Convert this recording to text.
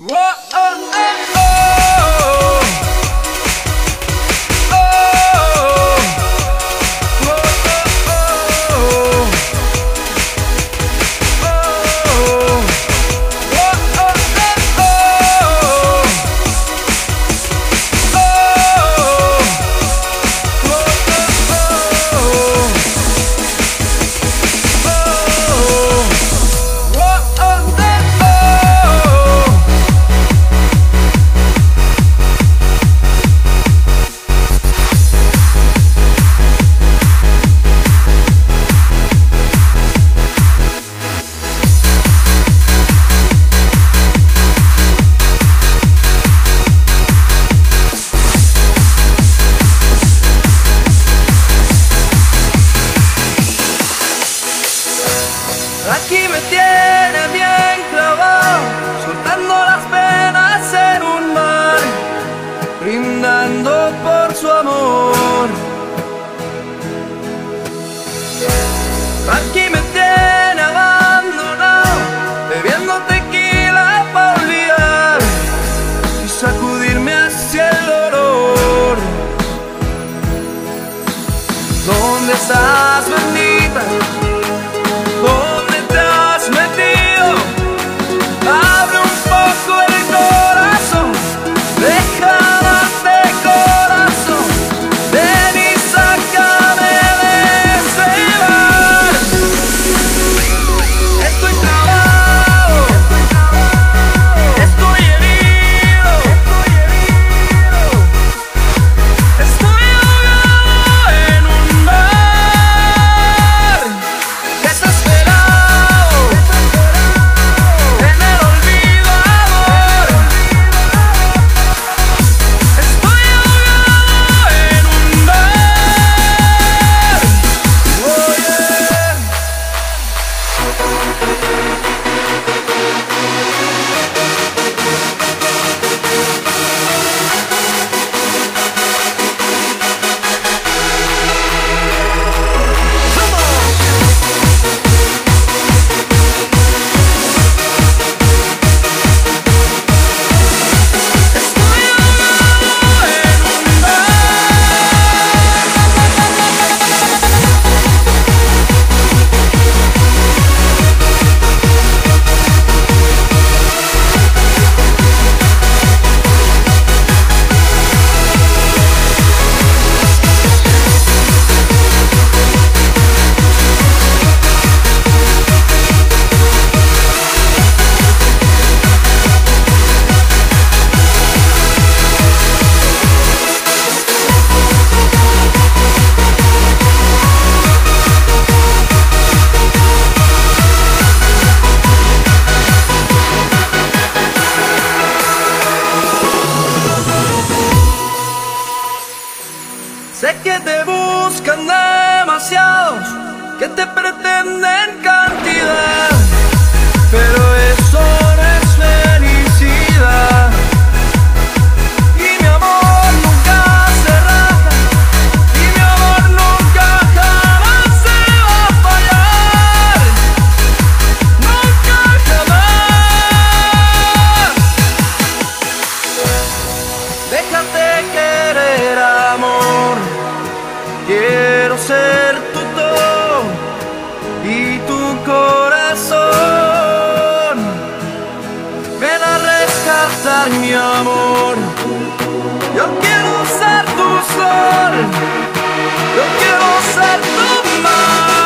Aquí Aquí me tiene abandonado, bebiendo tequila para olvidar y sacudirme hacia el dolor. ¿Dónde estás, bendita? Que te buscan demasiados, que te Quiero ser tu todo y tu corazón. Ven a rescatar mi amor. Yo quiero ser tu sol. Yo quiero ser tu mar.